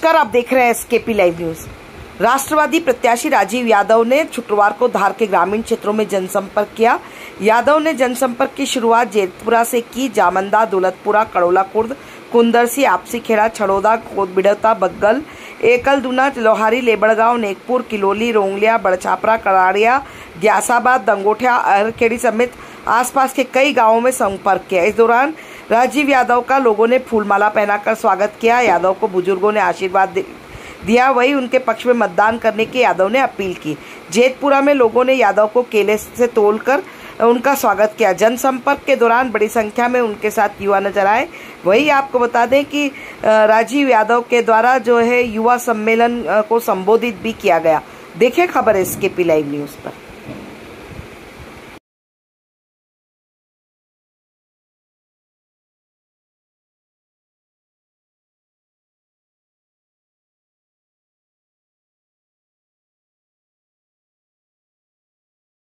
नमस्कार, आप देख रहे हैं एसकेपी लाइव न्यूज़ राष्ट्रवादी प्रत्याशी राजीव यादव ने शुक्रवार को धार के ग्रामीण क्षेत्रों में जनसंपर्क किया। यादव ने जनसंपर्क की शुरुआत जेतपुरा से की। जामंदा, दौलतपुरा, कड़ोला, कुर्द कुंदरसी आपसी खेड़ा, छड़ोदा बिड़ौता बग्गल, एकल दुना लोहारी लेबड़गांव, नेकपुर, किलोली, रोंगलिया, बड़छापरा कराड़िया ग्यासाबाद, दंगोठिया अहरखेड़ी समेत आसपास के कई गाँवों में संपर्क किया। इस दौरान राजीव यादव का लोगों ने फूलमाला पहनाकर स्वागत किया। यादव को बुज़ुर्गों ने आशीर्वाद दिया। वही उनके पक्ष में मतदान करने की यादव ने अपील की। जेतपुरा में लोगों ने यादव को केले से तोलकर उनका स्वागत किया। जनसंपर्क के दौरान बड़ी संख्या में उनके साथ युवा नज़र आए। वही आपको बता दें कि राजीव यादव के द्वारा जो है युवा सम्मेलन को संबोधित भी किया गया। देखें खबर इसके पी लाइव न्यूज़ पर।